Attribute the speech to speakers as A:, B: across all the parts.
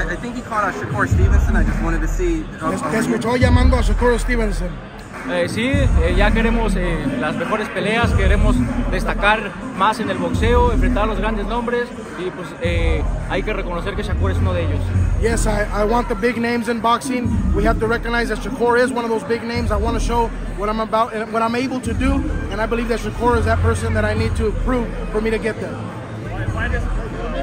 A: I, I, think he caught out uh, Shakur Stevenson. I just wanted to see. Uh,
B: te escuchó llamando a Shakur Stevenson.
C: Eh, sí, eh, ya queremos eh, las mejores peleas, queremos destacar más en el boxeo, enfrentar a los grandes nombres y pues eh, hay que reconocer que Shakur es uno de ellos.
B: Yes, I, I want the big names in boxing. We have to recognize that Shakur is one of those big names. I want to show what I'm about and eh, what I'm able to do, and I believe that Shakur is that person that I need to prove for me to get there.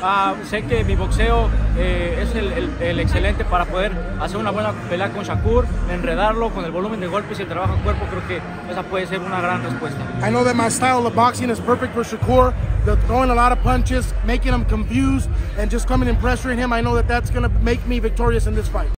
C: Ah, sé que mi boxeo eh, es el, el, el, excelente para poder hacer una buena pelea con Shakur, enredarlo con el volumen de golpes y el trabajo en cuerpo. Creo que esa puede ser una gran respuesta.
B: I know that my style of boxing is perfect for Shakur. The throwing a lot of punches, making him confused, and just coming and pressuring him. I know that that's going to make me victorious in this fight.